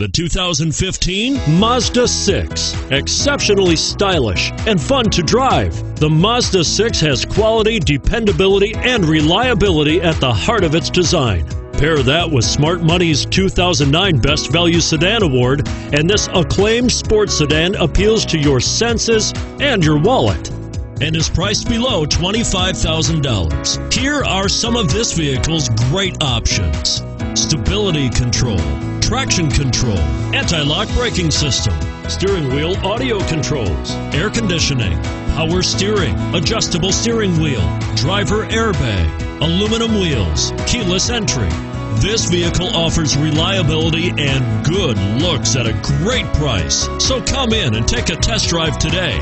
The 2015 Mazda 6. Exceptionally stylish and fun to drive. The Mazda 6 has quality, dependability, and reliability at the heart of its design. Pair that with Smart Money's 2009 Best Value Sedan Award, and this acclaimed sports sedan appeals to your senses and your wallet and is priced below $25,000. Here are some of this vehicle's great options stability control traction control, anti-lock braking system, steering wheel audio controls, air conditioning, power steering, adjustable steering wheel, driver airbag, aluminum wheels, keyless entry. This vehicle offers reliability and good looks at a great price. So come in and take a test drive today.